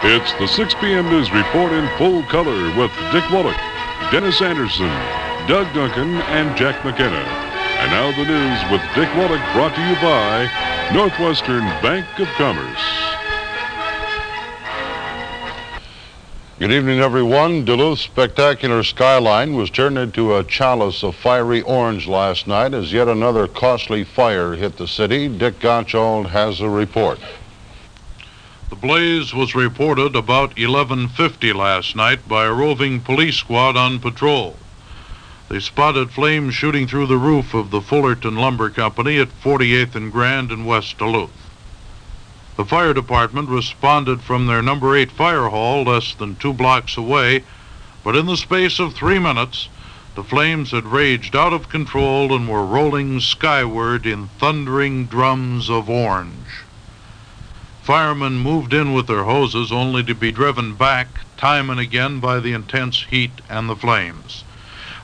It's the 6 p.m. News Report in full color with Dick Wallach, Dennis Anderson, Doug Duncan, and Jack McKenna. And now the news with Dick Wallach brought to you by Northwestern Bank of Commerce. Good evening, everyone. Duluth's spectacular skyline was turned into a chalice of fiery orange last night as yet another costly fire hit the city. Dick Gottschall has a report. The blaze was reported about 11:50 last night by a roving police squad on patrol. They spotted flames shooting through the roof of the Fullerton Lumber Company at 48th and Grand in West Duluth. The fire department responded from their number 8 fire hall less than 2 blocks away, but in the space of 3 minutes, the flames had raged out of control and were rolling skyward in thundering drums of orange. Firemen moved in with their hoses only to be driven back time and again by the intense heat and the flames.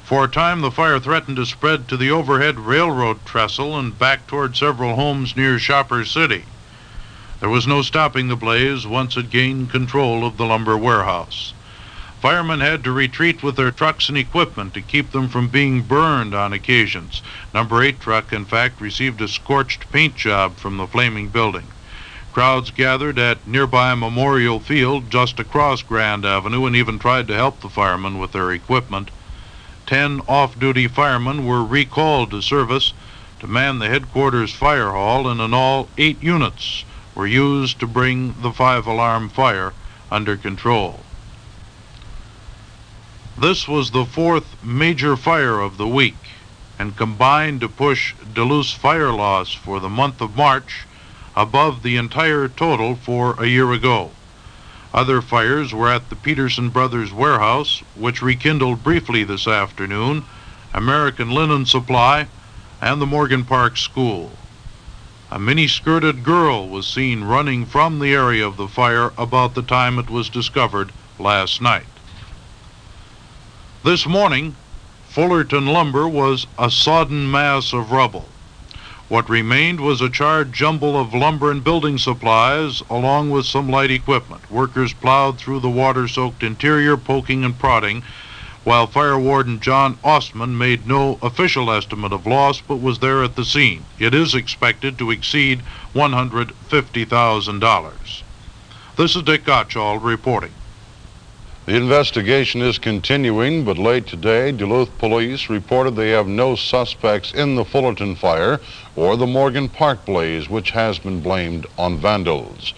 For a time, the fire threatened to spread to the overhead railroad trestle and back toward several homes near Shopper City. There was no stopping the blaze once it gained control of the lumber warehouse. Firemen had to retreat with their trucks and equipment to keep them from being burned on occasions. Number 8 truck, in fact, received a scorched paint job from the flaming building. Crowds gathered at nearby Memorial Field just across Grand Avenue and even tried to help the firemen with their equipment. Ten off-duty firemen were recalled to service to man the headquarters fire hall, and in all, eight units were used to bring the five-alarm fire under control. This was the fourth major fire of the week and combined to push Duluth's fire loss for the month of March above the entire total for a year ago. Other fires were at the Peterson Brothers warehouse, which rekindled briefly this afternoon, American Linen Supply, and the Morgan Park School. A mini-skirted girl was seen running from the area of the fire about the time it was discovered last night. This morning, Fullerton Lumber was a sodden mass of rubble. What remained was a charred jumble of lumber and building supplies, along with some light equipment. Workers plowed through the water-soaked interior, poking and prodding, while Fire Warden John Ostman made no official estimate of loss, but was there at the scene. It is expected to exceed $150,000. This is Dick Gottschall reporting. The investigation is continuing, but late today, Duluth police reported they have no suspects in the Fullerton fire or the Morgan Park blaze, which has been blamed on vandals.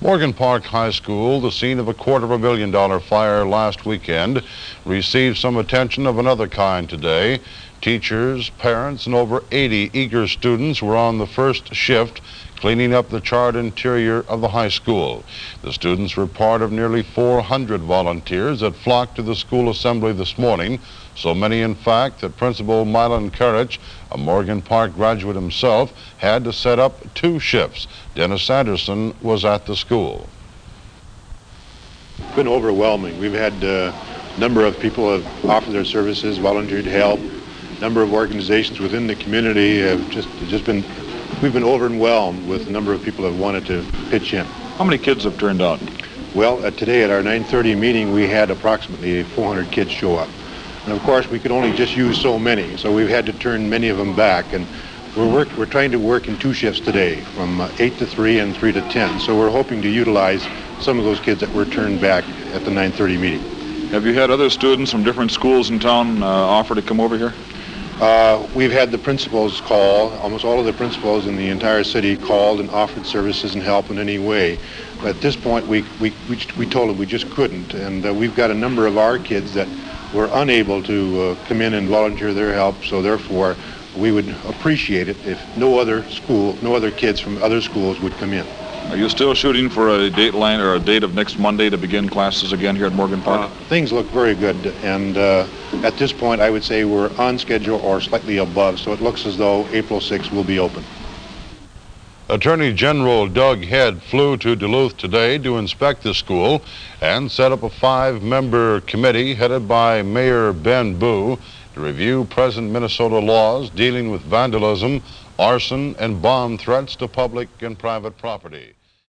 Morgan Park High School, the scene of a quarter of a million dollar fire last weekend, received some attention of another kind today. Teachers, parents, and over 80 eager students were on the first shift cleaning up the charred interior of the high school. The students were part of nearly 400 volunteers that flocked to the school assembly this morning, so many in fact that Principal Milan Karich, a Morgan Park graduate himself, had to set up two shifts. Dennis Anderson was at the school. It's been overwhelming. We've had uh, a number of people have offered their services, volunteered help. A number of organizations within the community have just just been we've been overwhelmed with the number of people that wanted to pitch in. How many kids have turned out? Well, uh, today at our 9:30 meeting, we had approximately 400 kids show up, and of course, we could only just use so many, so we've had to turn many of them back. And we're work, we're trying to work in two shifts today, from uh, 8 to 3 and 3 to 10. So we're hoping to utilize some of those kids that were turned back at the 9:30 meeting. Have you had other students from different schools in town uh, offer to come over here? Uh, we've had the principals call, almost all of the principals in the entire city called and offered services and help in any way. But at this point, we, we, we, we told them we just couldn't. And uh, we've got a number of our kids that were unable to uh, come in and volunteer their help. So therefore, we would appreciate it if no other school, no other kids from other schools would come in. Are you still shooting for a date line or a date of next Monday to begin classes again here at Morgan Park? Uh, things look very good, and uh, at this point, I would say we're on schedule or slightly above, so it looks as though April 6th will be open. Attorney General Doug Head flew to Duluth today to inspect the school and set up a five-member committee headed by Mayor Ben Boo to review present Minnesota laws dealing with vandalism, arson, and bomb threats to public and private property.